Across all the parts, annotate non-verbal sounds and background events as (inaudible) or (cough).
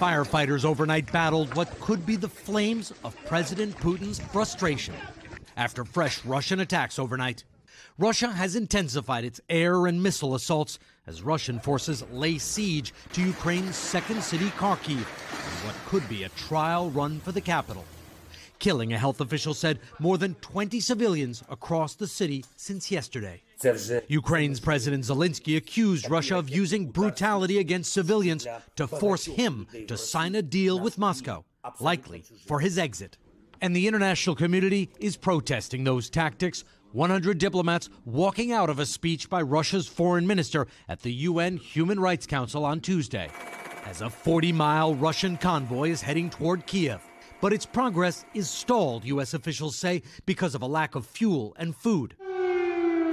Firefighters overnight battled what could be the flames of President Putin's frustration after fresh Russian attacks overnight. Russia has intensified its air and missile assaults as Russian forces lay siege to Ukraine's second city, Kharkiv, what could be a trial run for the capital. Killing, a health official said, more than 20 civilians across the city since yesterday. Ukraine's President Zelensky accused Russia of using brutality against civilians to force him to sign a deal with Moscow, likely for his exit. And the international community is protesting those tactics. 100 diplomats walking out of a speech by Russia's foreign minister at the UN Human Rights Council on Tuesday, as a 40 mile Russian convoy is heading toward Kiev. But its progress is stalled, U.S. officials say, because of a lack of fuel and food.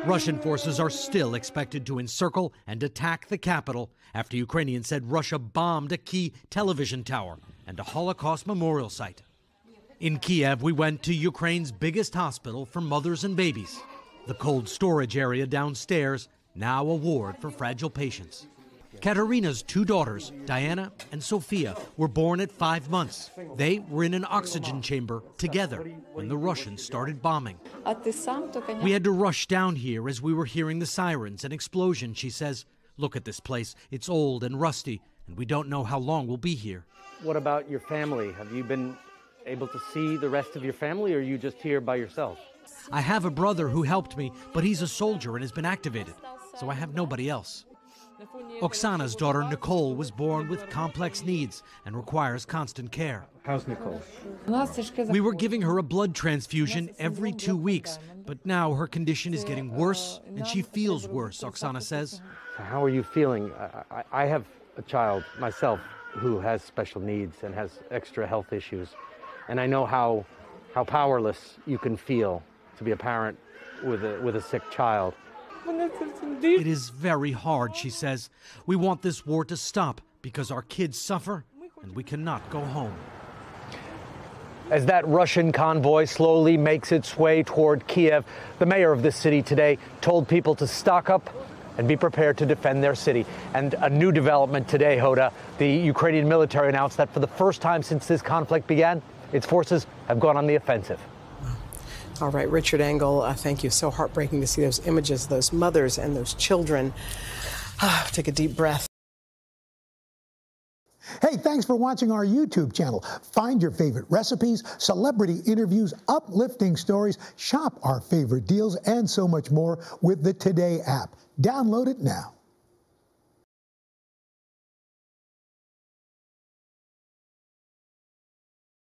Russian forces are still expected to encircle and attack the capital after Ukrainians said Russia bombed a key television tower and a Holocaust memorial site. In Kiev, we went to Ukraine's biggest hospital for mothers and babies. The cold storage area downstairs, now a ward for fragile patients. Katerina's two daughters, Diana and Sophia, were born at five months. They were in an oxygen chamber together when the Russians started bombing. We had to rush down here as we were hearing the sirens and explosions, she says. Look at this place. It's old and rusty, and we don't know how long we'll be here. What about your family? Have you been able to see the rest of your family, or are you just here by yourself? I have a brother who helped me, but he's a soldier and has been activated, so I have nobody else. Oksana's daughter Nicole was born with complex needs and requires constant care. How's Nicole? We were giving her a blood transfusion every two weeks, but now her condition is getting worse and she feels worse, Oksana says. How are you feeling? I, I, I have a child myself who has special needs and has extra health issues, and I know how, how powerless you can feel to be a parent with a, with a sick child. It is very hard, she says. We want this war to stop because our kids suffer and we cannot go home. As that Russian convoy slowly makes its way toward Kiev, the mayor of the city today told people to stock up and be prepared to defend their city. And a new development today, Hoda, the Ukrainian military announced that for the first time since this conflict began, its forces have gone on the offensive. All right, Richard Engel, uh, thank you. So heartbreaking to see those images, those mothers and those children. (sighs) Take a deep breath. Hey, thanks for watching our YouTube channel. Find your favorite recipes, celebrity interviews, uplifting stories, shop our favorite deals, and so much more with the Today app. Download it now.